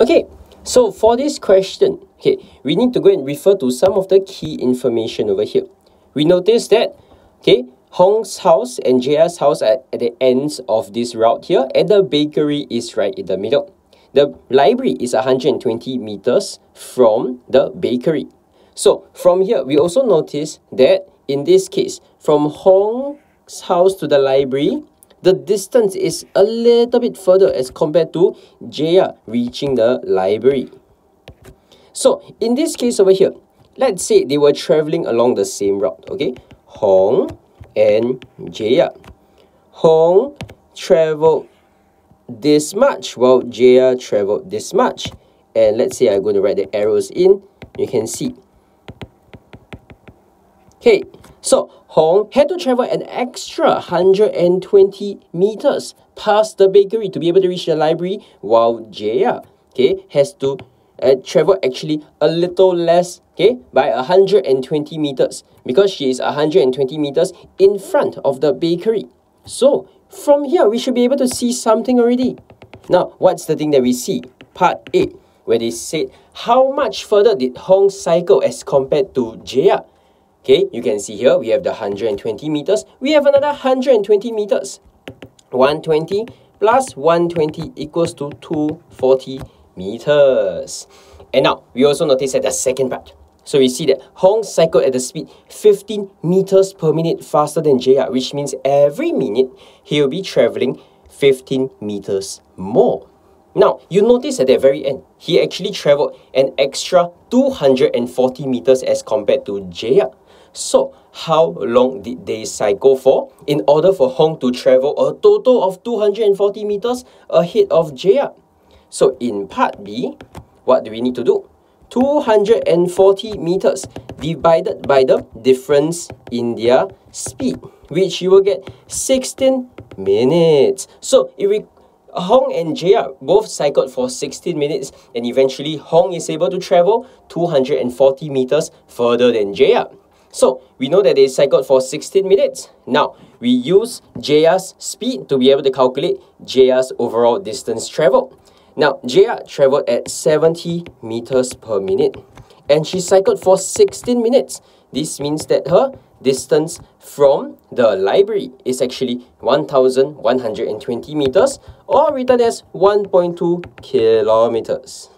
Okay, so for this question, okay, we need to go and refer to some of the key information over here. We notice that, okay, Hong's house and JR's house are at the ends of this route here, and the bakery is right in the middle. The library is 120 meters from the bakery. So from here, we also notice that in this case, from Hong's house to the library, the distance is a little bit further as compared to JR reaching the library. So in this case over here, let's say they were traveling along the same route, okay? Hong and JR. Hong traveled this much while JR traveled this much. And let's say I'm going to write the arrows in, you can see. Okay, so Hong had to travel an extra 120 meters past the bakery to be able to reach the library, while JR okay, has to uh, travel actually a little less okay, by 120 meters because she is 120 meters in front of the bakery. So from here, we should be able to see something already. Now, what's the thing that we see? Part A, where they said, how much further did Hong cycle as compared to JR? Okay, you can see here we have the 120 meters. We have another 120 meters. 120 plus 120 equals to 240 meters. And now, we also notice at the second part. So we see that Hong cycled at the speed 15 meters per minute faster than JR, which means every minute he will be traveling 15 meters more. Now, you notice at the very end, he actually traveled an extra 240 meters as compared to JR. So, how long did they cycle for in order for Hong to travel a total of 240 meters ahead of JR? So, in part B, what do we need to do? 240 meters divided by the difference in their speed, which you will get 16 minutes. So, if we Hong and JR both cycled for 16 minutes and eventually Hong is able to travel 240 meters further than JR. So we know that they cycled for 16 minutes. Now we use JR's speed to be able to calculate JR's overall distance traveled. Now JR traveled at 70 meters per minute and she cycled for 16 minutes. This means that her distance from the library is actually 1120 meters or written as 1.2 kilometers.